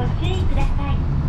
ご注意ください。